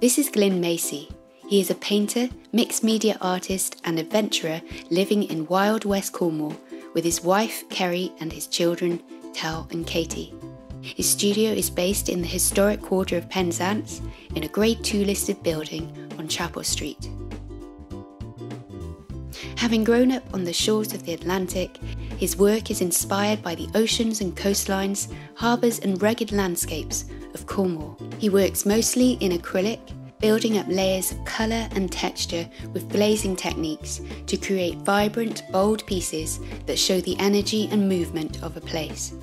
This is Glyn Macey. He is a painter, mixed media artist, and adventurer living in wild West Cornwall with his wife, Kerry, and his children, Tal and Katie. His studio is based in the historic quarter of Penzance in a Grade 2 listed building on Chapel Street. Having grown up on the shores of the Atlantic, his work is inspired by the oceans and coastlines, harbours, and rugged landscapes of Cornwall. He works mostly in acrylic, building up layers of colour and texture with glazing techniques to create vibrant, bold pieces that show the energy and movement of a place.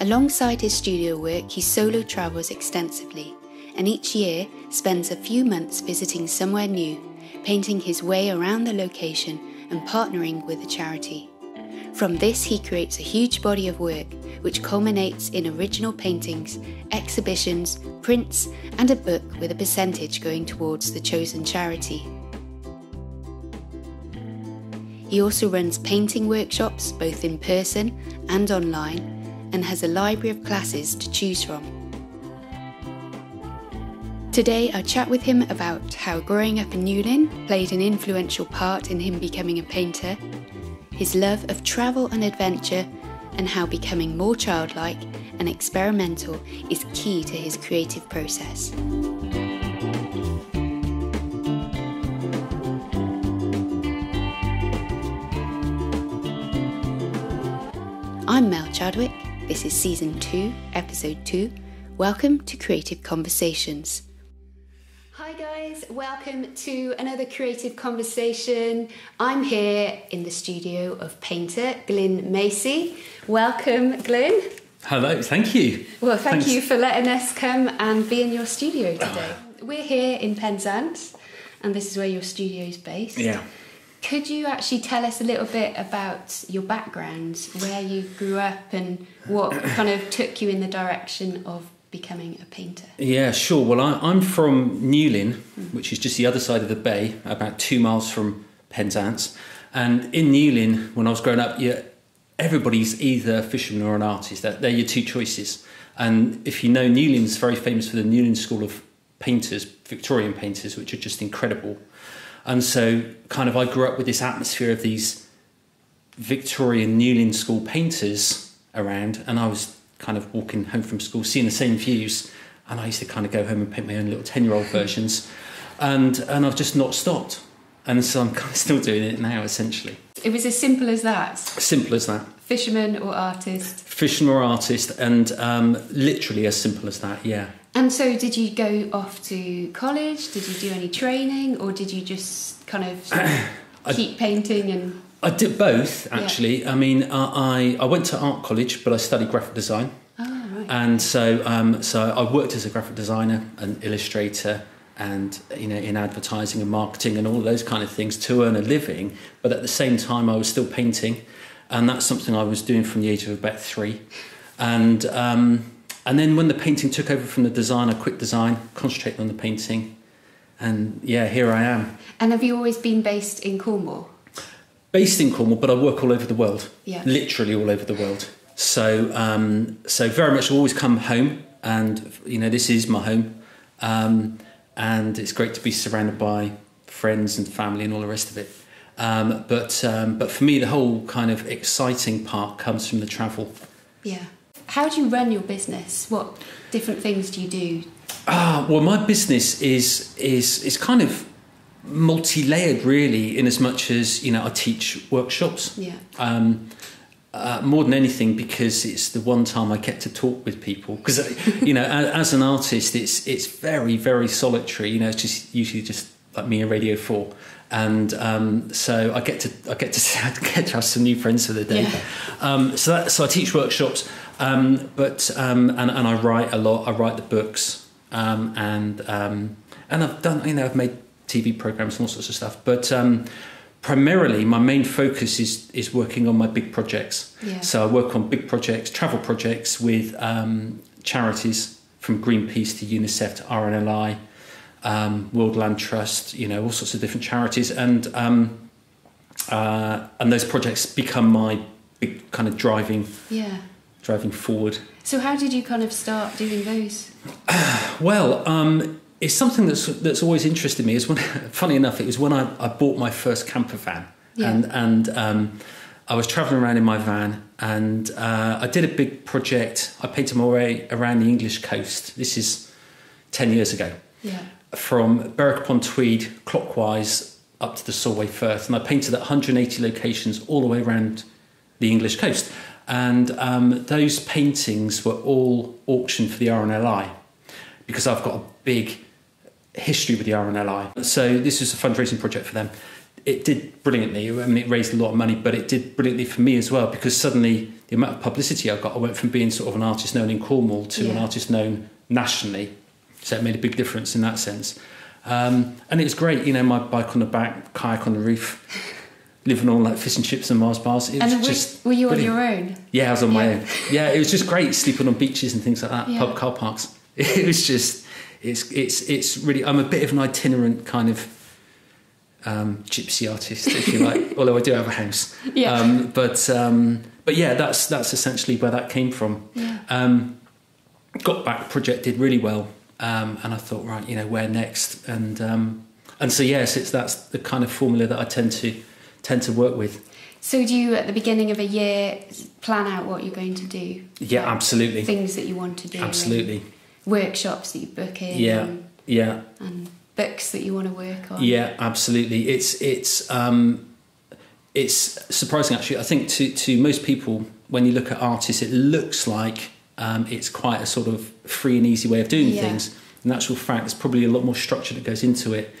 Alongside his studio work, he solo travels extensively and each year spends a few months visiting somewhere new, painting his way around the location and partnering with a charity. From this, he creates a huge body of work which culminates in original paintings, exhibitions, prints, and a book with a percentage going towards the chosen charity. He also runs painting workshops both in person and online and has a library of classes to choose from. Today, I chat with him about how growing up in Newlyn played an influential part in him becoming a painter, his love of travel and adventure, and how becoming more childlike and experimental is key to his creative process. I'm Mel Chadwick. This is season 2, episode 2. Welcome to Creative Conversations. Hi, guys, welcome to another creative conversation. I'm here in the studio of painter Glyn Macey. Welcome, Glyn. Hello, thank you. Well, thank Thanks. you for letting us come and be in your studio today. We're here in Penzance, and this is where your studio is based. Yeah. Could you actually tell us a little bit about your background, where you grew up, and what kind of took you in the direction of becoming a painter? Yeah, sure. Well, I, I'm from Newlyn, hmm. which is just the other side of the bay, about two miles from Penzance. And in Newlyn, when I was growing up, yeah, everybody's either a fisherman or an artist. They're, they're your two choices. And if you know, Newlyn, Newlyn's very famous for the Newlyn School of Painters, Victorian painters, which are just incredible. And so, kind of, I grew up with this atmosphere of these Victorian Newlyn School painters around, and I was kind of walking home from school, seeing the same views, and I used to kind of go home and paint my own little ten-year-old versions, and and I've just not stopped, and so I'm kind of still doing it now, essentially. It was as simple as that. Simple as that. Fisherman or artist. Fisherman or artist, and um, literally as simple as that. Yeah. And so, did you go off to college? Did you do any training, or did you just kind of keep painting and? I did both actually. I mean, I, I I went to art college, but I studied graphic design. Oh right. And so, um, so I worked as a graphic designer, an illustrator, and you know, in advertising and marketing and all of those kind of things to earn a living. But at the same time, I was still painting, and that's something I was doing from the age of about three. And um, and then when the painting took over from the design, I quit design, concentrated on the painting, and yeah, here I am, And have you always been based in Cornwall? Based in Cornwall, but I work all over the world, Yeah. literally all over the world. So, um, so very much always come home, and you know this is my home, um, and it's great to be surrounded by friends and family and all the rest of it. Um, but um, but for me, the whole kind of exciting part comes from the travel. Yeah. How do you run your business? What different things do you do? Ah, well, my business is is is kind of multi-layered, really, in as much as you know I teach workshops. Yeah. um, uh, more than anything because it's the one time I get to talk with people. Because you know, as, as an artist, it's it's very very solitary. You know, it's just usually just like me and Radio Four, and um, so I get to I get to I get to have some new friends for the day. Yeah. Um, so that, so I teach workshops, um, but um, and and I write a lot. I write the books, um, and um, and I've done you know I've made TV programs and all sorts of stuff, but. Um, primarily my main focus is is working on my big projects Yeah. so i work on big projects travel projects with um, charities from greenpeace to unicef to rnli um, world land trust you know all sorts of different charities and um, uh, and those projects become my big kind of driving Yeah. driving forward. So how did you kind of start doing those? Well, um, it's something that's that's always interested me. Is when, funny enough, it was when I, I bought my first camper van, Yeah. and and um, I was travelling around in my van, and uh, I did a big project. I painted my way around the English coast. This is ten years ago, Yeah. from Berwick upon Tweed clockwise up to the Solway Firth, and I painted at 180 locations all the way around the English coast. And um, those paintings were all auctioned for the RNLI because I've got a big history with the RNLI. So this was a fundraising project for them. It did brilliantly. I mean, it raised a lot of money, but it did brilliantly for me as well because suddenly the amount of publicity I got, I went from being sort of an artist known in Cornwall to an artist known nationally. So it made a big difference in that sense. Um, and it was great, you know, my bike on the back, kayak on the roof, living on like fish and chips and Mars bars. It was And were, just were you on your own? Yeah, I was on my own. Yeah, it was just great sleeping on beaches and things like that, Yeah. pub car parks. It was just, it's, it's, it's really. I'm a bit of an itinerant kind of um, gypsy artist, if you like. although I do have a house. Yeah. Um, but um, but yeah, that's that's essentially where that came from. Yeah. Um, got back, project did really well, um, and I thought, right, you know, where next? And um, and so yes, it's that's the kind of formula that I tend to tend to work with. So do you, at the beginning of a year, plan out what you're going to do? Yeah, absolutely, Things that you want to do. absolutely. Workshops that you book in. Yeah, And, yeah. and books that you want to work on. Yeah, absolutely. It's it's um, it's surprising actually. I think to to most people, when you look at artists, it looks like um, it's quite a sort of free and easy way of doing Yeah. things. In actual fact, there's probably a lot more structure that goes into it.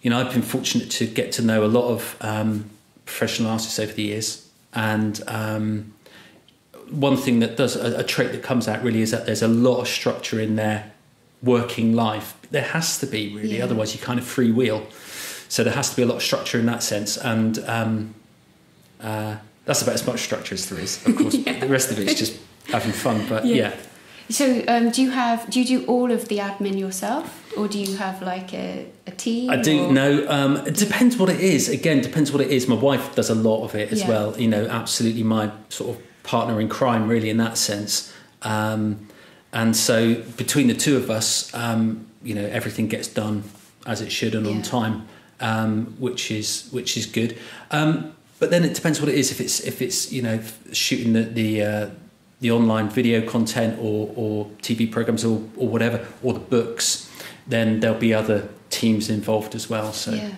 You know, I've been fortunate to get to know a lot of um, professional artists over the years, and um, one thing that does a, a trait that comes out really is that there's a lot of structure in their working life. There has to be really, Yeah. otherwise you kind of freewheel. So there has to be a lot of structure in that sense, and um, uh, that's about as much structure as there is. Of course, Yeah. the rest of it's just having fun. But Yeah. yeah, So um, do you have do you do all of the admin yourself, or do you have like a, a team? I do or- know. Um, it depends what it is. Again, depends what it is. My wife does a lot of it as well. You know, absolutely my sort of partner in crime, really, in that sense. Um, and so between the two of us, um, you know, everything gets done as it should and Yeah. on time, um, which is which is good. Um, but then it depends what it is. If it's if it's you know shooting the the uh, the online video content or, or TV programs or, or whatever, or the books, then there'll be other teams involved as well. So Yeah,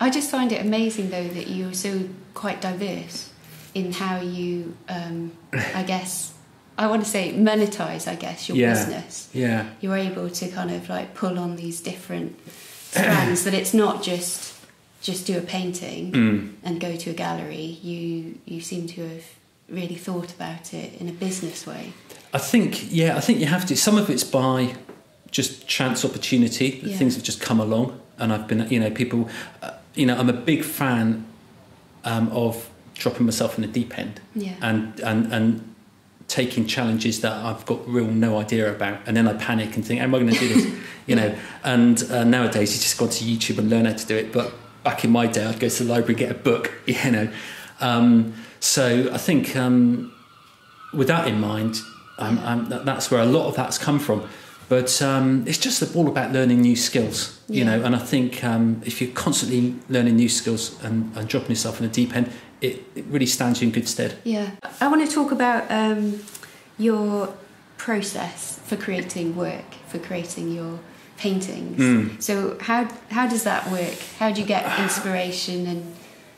I just find it amazing though that you're so quite diverse in how you, um, I guess, I want to say monetize. I guess your Yeah. business. yeah, You're able to kind of like pull on these different strands. that it's not just just do a painting mm, and go to a gallery. You you seem to have really thought about it in a business way. I think yeah, I think you have to. Some of it's by just chance opportunity. that Yeah. Things have just come along, and I've been you know people, uh, you know I'm a big fan um, of dropping myself in the deep end Yeah. and and and taking challenges that I've got real no idea about, and then I panic and think, am I going to do this?" you know. And uh, nowadays, you just go to YouTube and learn how to do it. But back in my day, I'd go to the library, and get a book, you know. Um, so I think um, with that in mind, um, that, that's where a lot of that's come from. But um, it's just all about learning new skills, you Yeah. know. And I think um, if you're constantly learning new skills and, and dropping yourself in the deep end, it, it really stands you in good stead. Yeah, I want to talk about um, your process for creating work, for creating your paintings. Mm. So how how does that work? How do you get inspiration and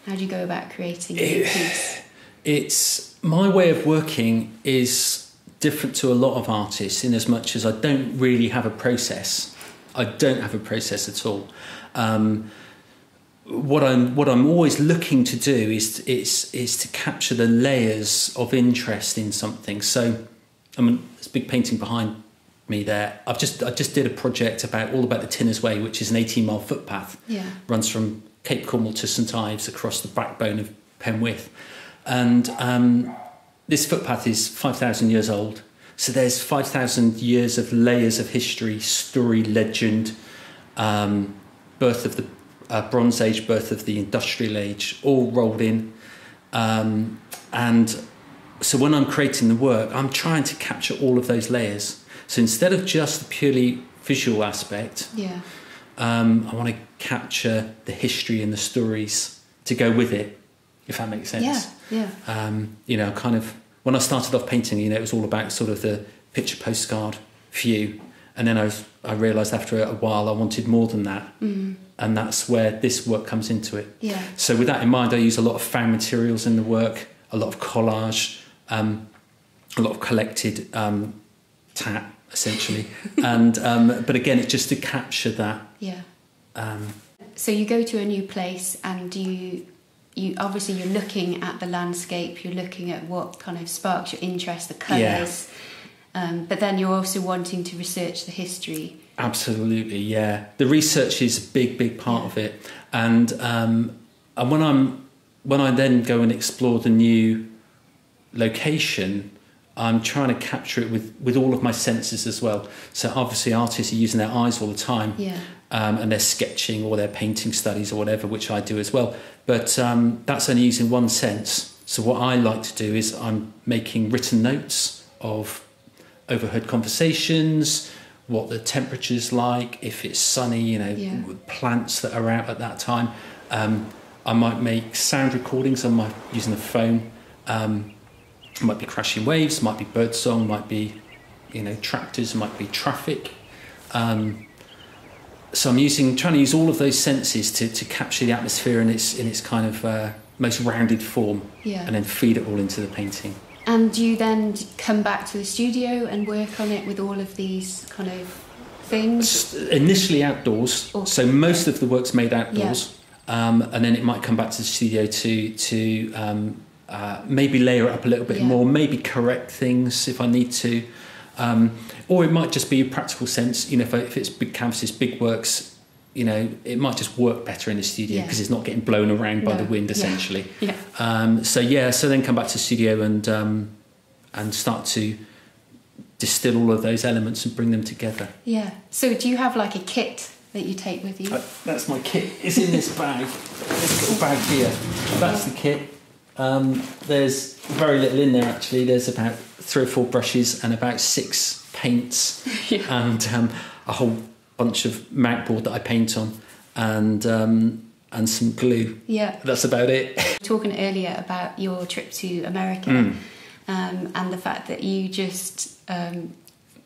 how do you go about creating a Eh, piece? It's my way of working is different to a lot of artists in as much as I don't really have a process. I don't have a process at all. Um, what I'm what I'm always looking to do is is is to capture the layers of interest in something. So, I mean, there's a big painting behind me there. I've just I just did a project about all about the Tinners Way, which is an 18 mile footpath Yeah, runs from Cape Cornwall to St Ives across the backbone of Penwith. And um, this footpath is 5,000 years old. So there's 5,000 years of layers of history, story, legend, um, birth of the uh, Bronze Age, birth of the Industrial Age, all rolled in. Um, and so when I'm creating the work, I'm trying to capture all of those layers. So instead of just the purely visual aspect, Yeah. um, I want to capture the history and the stories to go with it, if that makes sense. Yeah. Yeah. Um, you know, kind of when I started off painting, you know, it was all about sort of the picture postcard view, and then I was, I realised after a while I wanted more than that, Mm. And that's where this work comes into it. Yeah. So with that in mind, I use a lot of found materials in the work, a lot of collage, um, a lot of collected um, tat, essentially, and um, but again, it's just to capture that. Yeah. Um, So you go to a new place and you you obviously you're looking at the landscape, you're looking at what kind of sparks your interest, the colours. Um, but then you're also wanting to research the history. Absolutely, yeah. The research is a big, big part of it, and um, and when I'm when I then go and explore the new location, I'm trying to capture it with with all of my senses as well. So obviously, artists are using their eyes all the time, Yeah. um, and they're sketching or they're painting studies or whatever, which I do as well. But um, that's only using one sense. So what I like to do is I'm making written notes of overheard conversations, what the temperature's like, if it's sunny, you know, Yeah. plants that are out at that time. Um, I might make sound recordings on my using the phone. Um, might be crashing waves, might be birdsong, might be, you know, tractors, might be traffic. Um, so I'm using, trying to use all of those senses to, to capture the atmosphere in its in its kind of uh, most rounded form, Yeah. and then feed it all into the painting. And do you then come back to the studio and work on it with all of these kind of things? Initially outdoors, so most of the work's made outdoors, um, and then it might come back to the studio to to um, uh, maybe layer it up a little bit Yeah. more, maybe correct things if I need to, um, or it might just be a practical sense. You know, if, I, if it's big canvases, big works, you know, it might just work better in the studio Yeah. because it's not getting blown around by No, the wind yeah. essentially. Yeah. Um, so yeah, so then come back to the studio and um, and start to distill all of those elements and bring them together. Yeah. So do you have like a kit that you take with you? Uh, that's my kit. It's in this bag, this little bag here. That's the kit. Um, there's very little in there actually. There's about three or four brushes and about six paints Yeah. and um, a whole bunch of mount board that I paint on and um, and some glue. Yeah. That's about it. Talking earlier about your trip to America Mm. um, and the fact that you just um,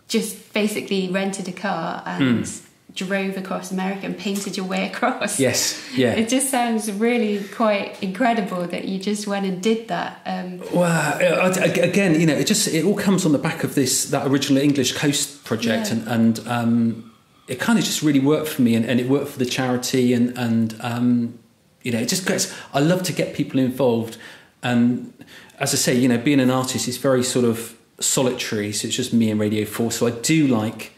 just basically rented a car and drove across America and painted your way across. Yes, yeah. It just sounds really quite incredible that you just went and did that. Um, Well, again, you know, it just it all comes on the back of this that original English Coast project, Yeah. and and um, it kind of just really worked for me, and, and it worked for the charity, and and um, you know, it just gets. I love to get people involved, and as I say, you know, being an artist is very sort of solitary, so it's just me and Radio Four. So I do like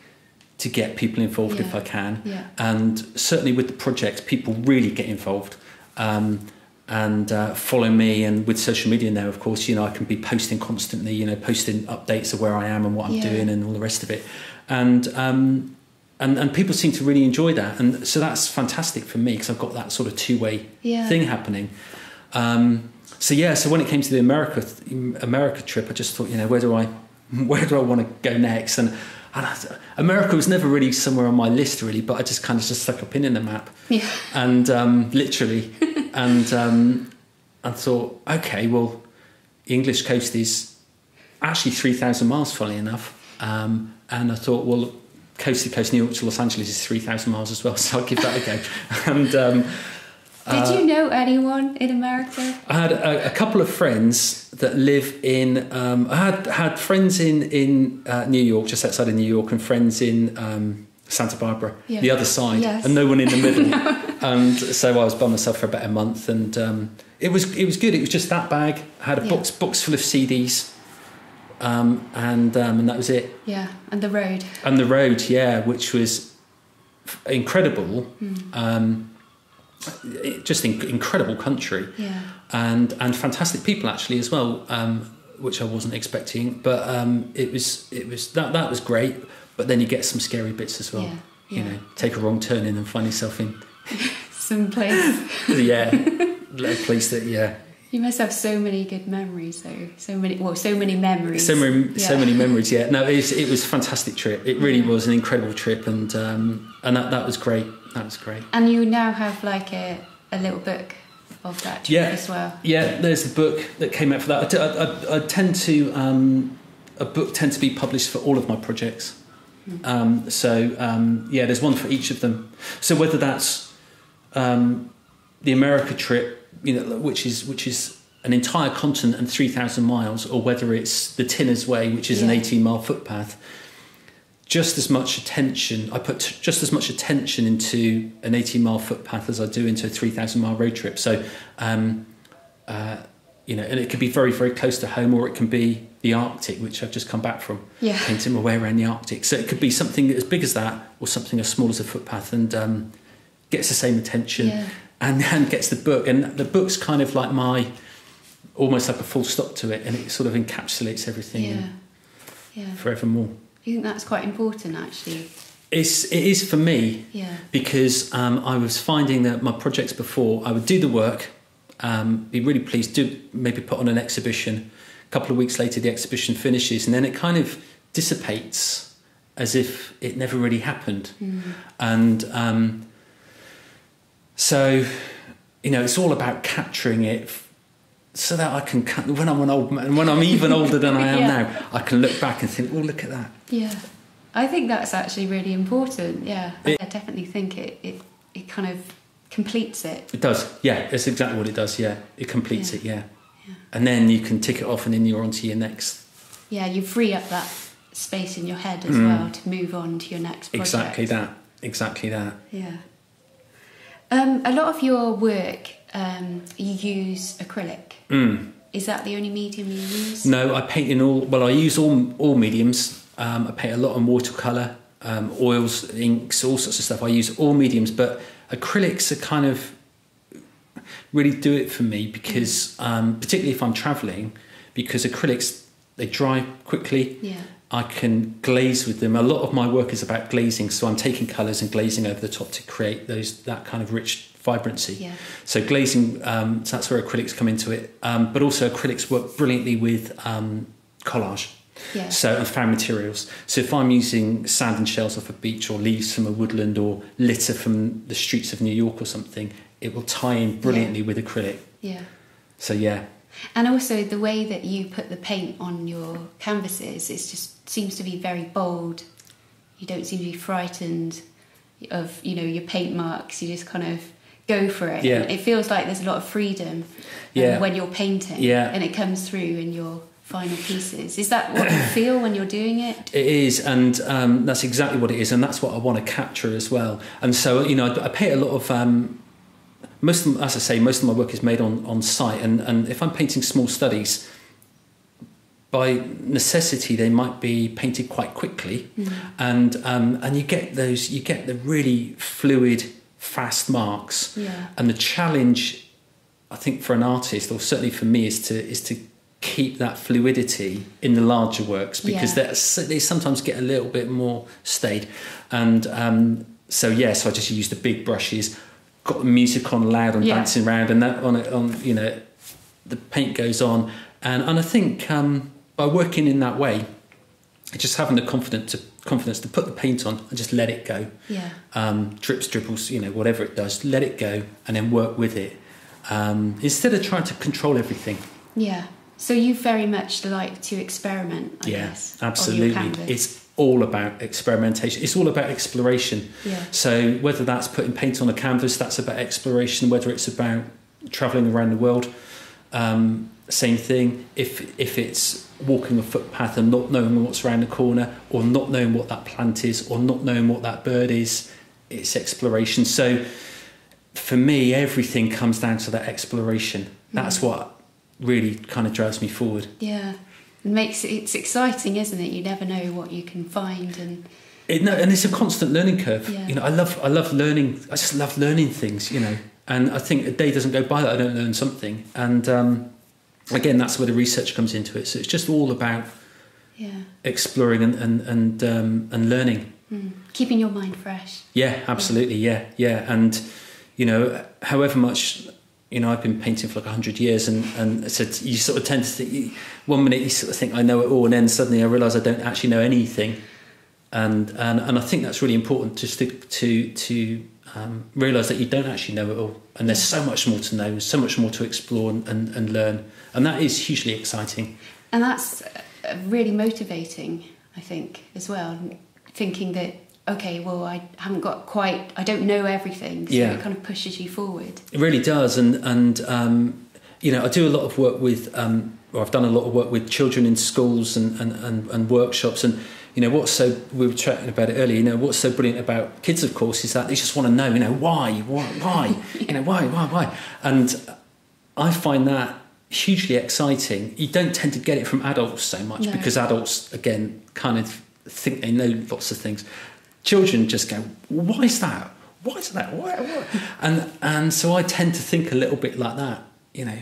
to get people involved if I can, yeah. and certainly with the project, people really get involved. Um, and uh, follow me, and with social media now, of course, you know I can be posting constantly, you know, posting updates of where I am and what I'm Yeah. doing and all the rest of it, and um, and and people seem to really enjoy that, and so that's fantastic for me because I've got that sort of two way Yeah. thing happening. Um, so yeah, so when it came to the America America trip, I just thought, you know, where do I where do I want to go next? And, and I, America was never really somewhere on my list, really, but I just kind of just stuck a pin in the map Yeah. and um, literally, and um, I thought, okay, well, the English coast is actually three thousand miles, funnily enough, um, and I thought, well, coast to coast, New York to Los Angeles is three thousand miles as well, so I'll give that a go. and um, Did you know anyone in America? I had a, a couple of friends that live in. Um, I had had friends in in uh, New York, just outside of New York, and friends in um, Santa Barbara, Yeah. the other side, Yes. and no one in the middle. and so I was by myself for about a month, and um, it was it was good. It was just that bag. I had a Yeah. box box full of CDs, um, and um, and that was it. Yeah, and the road. And the road, yeah, which was f- incredible. Hmm. Um, just in, incredible country Yeah. and and fantastic people actually as well, um, which I wasn't expecting. But um, it was it was that that was great. But then you get some scary bits as well. Yeah, You yeah. know, take a wrong turn in and find yourself in Some place. yeah, a place that yeah You must have so many good memories, though. So many, well, so many memories. So many, Yeah. so many memories. Yeah, no, it was, it was a fantastic trip. It really Yeah. was an incredible trip, and um, and that, that was great. That was great. And you now have like a, a little book of that trip Yeah. as well. Yeah, there's the book that came out for that. I tend to um, a book tends to be published for all of my projects. Um, so um, yeah, there's one for each of them. So whether that's um, the America trip, you know, which is which is an entire continent and three thousand miles, or whether it's the Tinners Way, which is an eighteen mile footpath. Just as much attention, I put t- just as much attention into an 18 mile footpath as I do into a 3,000 mile road trip. So, um, uh, you know, and it could be very, very close to home, or it can be the Arctic, which I've just come back from, Yeah. painting my way around the Arctic. So it could be something as big as that, or something as small as a footpath, and um, gets the same attention, Yeah. And and gets the book. And the book's kind of like my, almost like a full stop to it, and it sort of encapsulates everything Yeah. Yeah. forevermore. You think that's quite important, actually? It's it is for me Yeah. because um, I was finding that my projects before I would do the work, um, be really pleased, do maybe put on an exhibition. A couple of weeks later, the exhibition finishes, and then it kind of dissipates as if it never really happened. And um, so, you know, it's all about capturing it. So that I can, when I'm an old man, when I'm even older than I am Yeah. now, I can look back and think, "Oh, look at that." Yeah. I think that's actually really important. Yeah. It- I definitely think it, it, it kind of completes it. It does, yeah. It's exactly what it does. Yeah, it completes Yeah. it. Yeah. Yeah. and then you can tick it off, and then you're on to your next. Yeah, you free up that space in your head as Mm. well to move on to your next project. Exactly that. Exactly that. Yeah. Um, a lot of your work, um, you use acrylic. Mm. Is that the only medium you use? No, I paint in all. Well, I use all all mediums. Um, I paint a lot on watercolor, um, oils, inks, all sorts of stuff. I use all mediums, but acrylics are kind of really do it for me because, um, particularly if I'm traveling, because acrylics they dry quickly. Yeah. I can glaze with them. A lot of my work is about glazing, so I'm taking colours and glazing over the top to create those that kind of rich vibrancy. Yeah. So glazing, um, so that's where acrylics come into it. Um, but also acrylics work brilliantly with um, collage. Yeah. So and found materials. So if I'm using sand and shells off a beach, or leaves from a woodland, or litter from the streets of New York or something, it will tie in brilliantly with acrylic. Yeah. So yeah, And also the way that you put the paint on your canvases it just seems to be very bold. You don't seem to be frightened of you know your paint marks. You just kind of go for it. Yeah. It feels like there's a lot of freedom um, Yeah. when you're painting. Yeah. And it comes through in your final pieces. Is that what you feel when you're doing it? It is, and um, that's exactly what it is, and that's what I want to capture as well. And so, you know, I, I paint a lot of. Um, most, of, as I say, most of my work is made on on site, and and if I'm painting small studies, by necessity they might be painted quite quickly, and um, and you get those, you get the really fluid, fast marks. Yeah. And the challenge, I think, for an artist, or certainly for me, is to is to keep that fluidity in the larger works because Yeah. they sometimes get a little bit more staid. And um, so, yeah, so I just use the big brushes, got the music on loud and Yeah. dancing around, and that on it on you know, the paint goes on, and and I think um, by working in that way, just having the confidence to confidence to put the paint on and just let it go Yeah. um, drips, dribbles, you know, whatever it does, let it go and then work with it um, instead of trying to control everything. Yeah. So you very much like to experiment, I yeah, guess. on your absolutely. It's all about experimentation. It's all about exploration. Yeah. So whether that's putting paint on a canvas, that's about exploration. Whether it's about traveling around the world, um, same thing. If if it's walking a footpath and not knowing what's around the corner, or not knowing what that plant is, or not knowing what that bird is, it's exploration. So for me, everything comes down to that exploration. That's what really kind of drives me forward. Yeah. It makes it, it's exciting, isn't it? You never know what you can find and It, no, and it's a constant learning curve. Yeah. You know, I love I love learning. I just love learning things. You know, and I think a day doesn't go by that I don't learn something. And um, again, that's where the research comes into it. So it's just all about yeah. exploring and and and, um, and learning. Mm. Keeping your mind fresh. Yeah, absolutely. Yeah, yeah. And you know, however much you know, I've been painting for like 100 years and, and so you sort of tend to think, one minute you sort of think I know it all and then suddenly I realise I don't actually know anything. And, and, and I think that's really important just to, to, to um, realise that you don't actually know it all. And there's so much more to know, so much more to explore and, and, and learn. And that is hugely exciting. And that's really motivating, I think, as well. Thinking that okay, well, I haven't got quite, I don't know everything. So Yeah. it kind of pushes you forward. It really does, and and um, you know, I do a lot of work with, um, or I've done a lot of work with children in schools and and, and, and workshops, and you know, what's so we were chatting about it earlier. You know, what's so brilliant about kids, of course, is that they just want to know, you know, why, why, why, you know, why, why, why, and I find that hugely exciting. You don't tend to get it from adults so much No. because adults, again, kind of think they know lots of things. Children just go, why is that? Why is that? Why, why? And and so I tend to think a little bit like that, you know,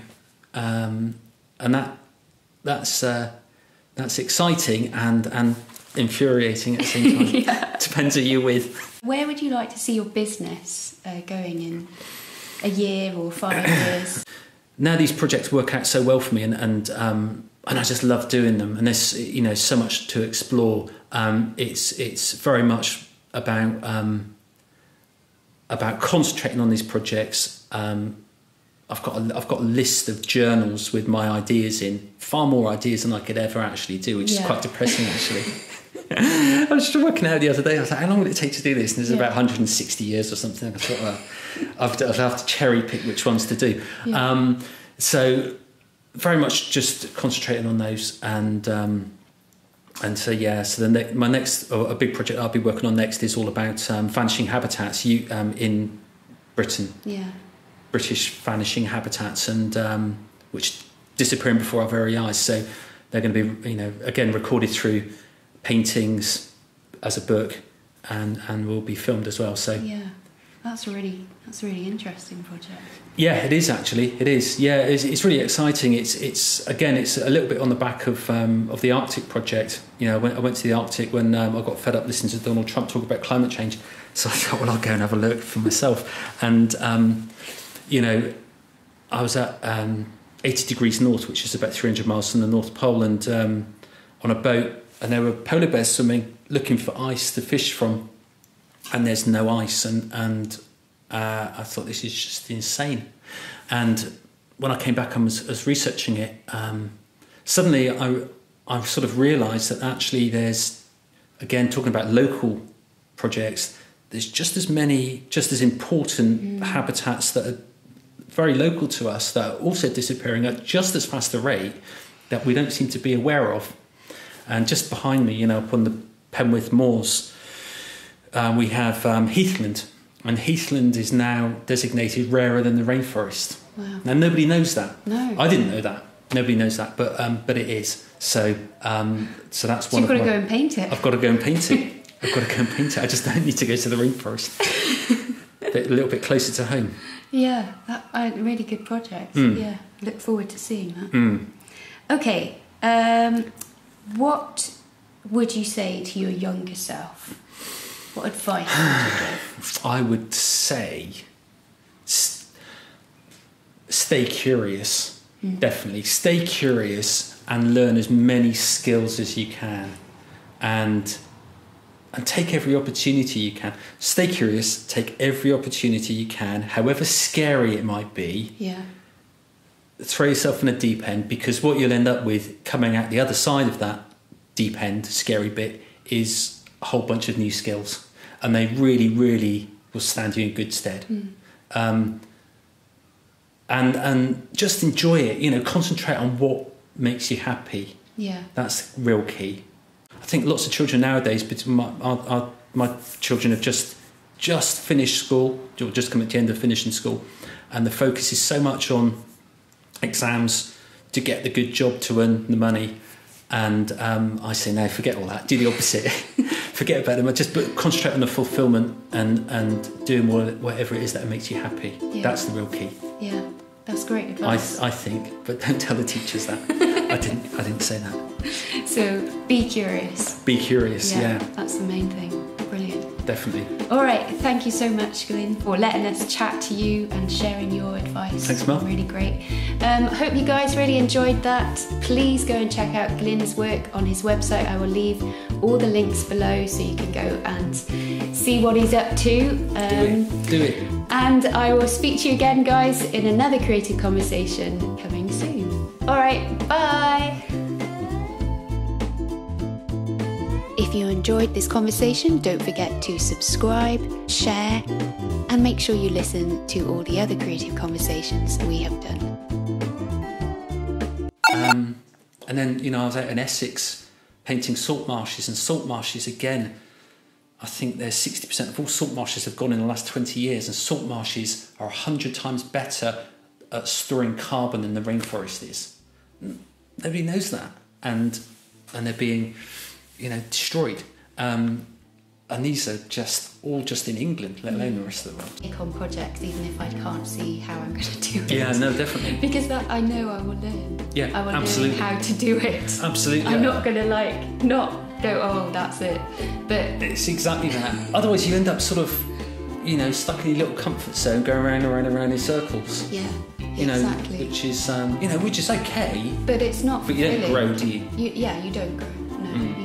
um, and that that's uh, that's exciting and and infuriating at the same time. Depends who you're with. Where would you like to see your business uh, going in a year or five years? now these projects work out so well for me and and um, and I just love doing them and there's you know so much to explore um, it's it's very much about um, about concentrating on these projects um, I've got a, I've got a list of journals with my ideas in far more ideas than I could ever actually do which Yeah. is quite depressing actually I was just working out the other day I was like how long will it take to do this and there's Yeah. about 160 years or something I thought well I've, I'll have to cherry pick which ones to do Yeah. um, so very much just concentrating on those and um, and so yeah so the ne- my next a big project I'll be working on next is all about um, vanishing habitats you, um, in Britain Yeah. British vanishing habitats and um, which disappearing before our very eyes so they're going to be you know again recorded through paintings as a book and and will be filmed as well so Yeah. That's really that's a really interesting project. Yeah, it is actually. It is. Yeah, it's, it's really exciting. It's it's again, it's a little bit on the back of um, of the Arctic project. You know, I went, I went to the Arctic when um, I got fed up listening to Donald Trump talk about climate change. So I thought, well, I'll go and have a look for myself. And um, you know, I was at um, 80 degrees north, which is about 300 miles from the North Pole, and um, on a boat, and there were polar bears swimming, looking for ice to fish from, and there's no ice, and and uh, I thought this is just insane. And when I came back and was, was researching it, um, suddenly I I sort of realised that actually there's again talking about local projects. There's just as many, just as important habitats that are very local to us that are also disappearing at just as fast a rate that we don't seem to be aware of. And just behind me, you know, up on the Penwith Moors, uh, we have um, Heathland, and Heathland is now designated rarer than the rainforest. Wow. Now nobody knows that. No. I didn't know that. Nobody knows that, but um, but it is. So um, so that's So one you've got to my- go and paint it. I've got to go and paint it. I've got to go and paint it. I just don't need to go to the rainforest. Bit- a little bit closer to home. Yeah, that a really good project. Mm. Yeah, look forward to seeing that. Mm. Okay, um, what would you say to your younger self? What advice would? I would say s- stay curious. Hmm. Definitely stay curious and learn as many skills as you can, and and take every opportunity you can. Stay curious. Take every opportunity you can, however scary it might be. Yeah, throw yourself in a deep end because what you'll end up with coming out the other side of that deep end, scary bit, is a whole bunch of new skills. And they really, really will stand you in good stead. Um, and, and just enjoy it, you know, concentrate on what makes you happy. yeah, That's real key. I think lots of children nowadays, but my, our, our, my children have just just finished school, or just come at the end of finishing school, and the focus is so much on exams to get the good job to earn the money. And um, I say, no, forget all that. Do the opposite. forget about them. Just but concentrate on the fulfillment and and doing whatever it is that makes you happy. Yeah. That's the real key. yeah. That's great I, advice. I think, but don't tell the teachers that. I didn't. I didn't say that. so be curious. Be curious. yeah. that's the main thing. Definitely. All right, thank you so much, Glyn, for letting us chat to you and sharing your advice. Thanks, Mel. Really great. Um, hope you guys really enjoyed that. Please go and check out Glyn's work on his website. I will leave all the links below so you can go and see what he's up to. Um, Do it. Do it. And I will speak to you again, guys, in another creative conversation coming soon. All right, bye. If you enjoyed this conversation, don't forget to subscribe, share, and make sure you listen to all the other creative conversations we have done. Um, and then, you know, I was out in Essex painting salt marshes, and salt marshes again. I think there's 60% of all salt marshes have gone in the last 20 years, and salt marshes are 100 times better at storing carbon than the rainforest is. Nobody knows that, and and they're being, you know, destroyed. Um, and these are just all just in England, let alone the rest of the world. Take on projects even if I can't see how I'm going to do it. Yeah, no, definitely. Because that I know I will learn. Yeah, I will absolutely. learn how to do it. Absolutely. I'm not going to like not go. Oh, that's it. But It's exactly that. Otherwise, you end up sort of, you know, stuck in your little comfort zone, going around and around and around in circles. yeah, You know, exactly. which is, um, you know, which is okay. But it's not. But you don't grow, do you? You, yeah, you don't grow. No, Mm.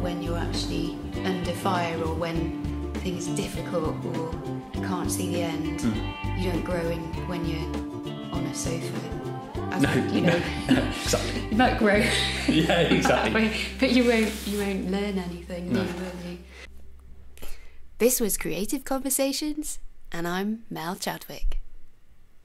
When you're actually under fire or when things are difficult or you can't see the end. Mm. You don't grow in, when you're on a sofa. As No, you know, no, no, exactly. you might grow, Yeah, exactly. but you won't. You won't learn anything, No. will you? This was Creative Conversations, and I'm Mel Chadwick.